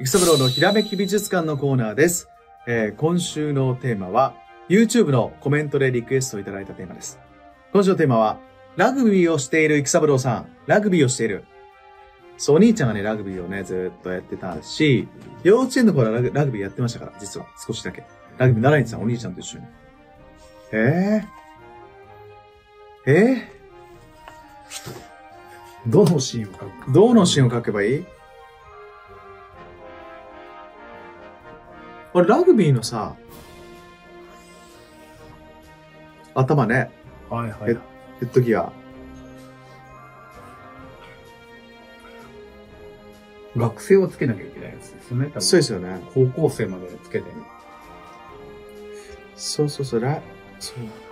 育三郎のひらめき美術館のコーナーです。えー今週のテーマは、YouTube のコメントでリクエストいただいたテーマです。今週のテーマは、ラグビーをしている育三郎さん、ラグビーをしている。そう、お兄ちゃんがね、ラグビーをね、ずーっとやってたし、幼稚園の頃はラグラグビーやってましたから、実は、少しだけ。ラグビー習いに行ってた、お兄ちゃんと一緒に。えー、えどのシーンを描く？ー、どのシーンを描けばいい？俺、ラグビーのさ、頭ね、はいはい。ヘッドギア。学生をつけなきゃいけないやつですよね。そうですよね。高校生までつけて。そうそうそう、ラ、そう。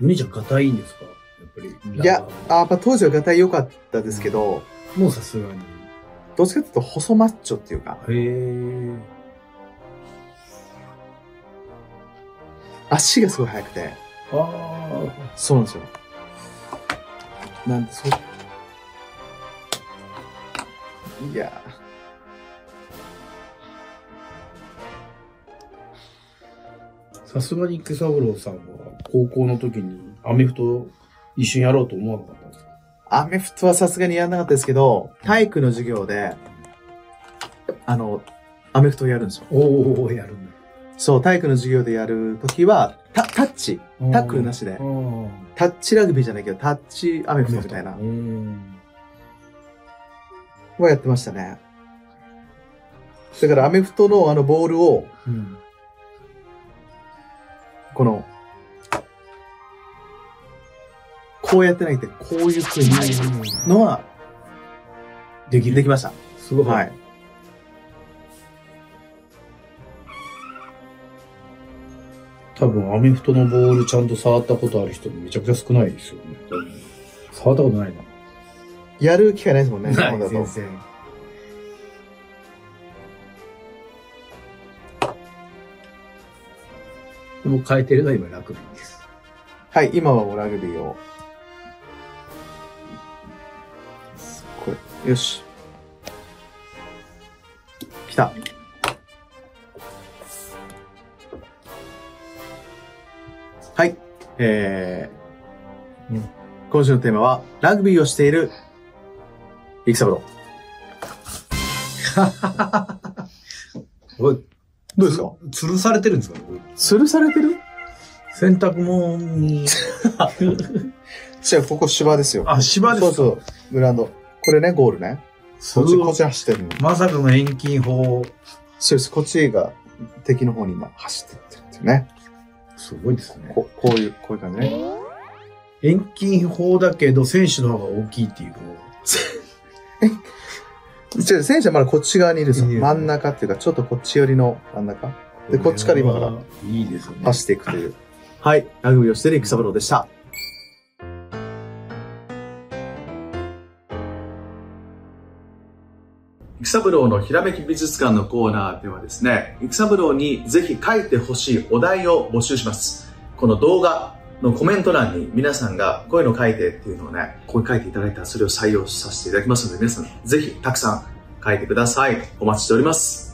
お兄ちゃん、ガタイいいんですか？やっぱり。いや、あやっぱ当時はガタイ良かったですけど、もうさすがに。どっちかっていうと細マッチョっていうか、へえ。足がすごい速くて、あそうなんですよ。なんで、そう。いやあ。さすがに池三郎さんは、高校の時にアメフト一緒にやろうと思わなかったんですか？アメフトはさすがにやらなかったですけど、体育の授業で、あの、アメフトをやるんですよ。おおやるんだ。そう、体育の授業でやるときは、タタッチ、タックルなしでう、ん。タッチラグビーじゃないけど、タッチアメフトみたいなう、ん。はやってましたね。だからアメフトのあのボールを、うん。この、こうやってないって、こういう風に投げるのは、できる。できました。すごい。はい。多分アメフトのボールちゃんと触ったことある人めちゃくちゃ少ないですよね。触ったことないな。やる機会ないですもんね、日本だと。然。でも変えてるのは今ラグビーです。はい、今はもうラグビーを。これ、よし。来た。はい。えーうん今週のテーマは、ラグビーをしている、育三郎。おいどうですか？つ吊るされてるんですか？吊るされてる？洗濯物に。じゃあ、ここ芝ですよ。あ、芝ですか？そうそう、グラウンド。これね、ゴールね。すこっち、こっち走ってるの。まさかの遠近法。そうです。こっちが敵の方に今走ってってるっていうね。すごいですね。ここういう、こういう感じね。遠近法だけど選手の方が大きいっていうの一応、選手はまだこっち側にいるんですよ。真ん中っていうか、ちょっとこっち寄りの真ん中。で、こっちから今からいいですね。走っていくという。はい。ラグビーをしている育三郎でした。育三郎のひらめき美術館のコーナーではですね、育三郎にぜひ書いてほしいお題を募集します。この動画のコメント欄に皆さんがこういうの書いてっていうのをね、こう書いていただいたらそれを採用させていただきますので、皆さんぜひたくさん書いてください。お待ちしております。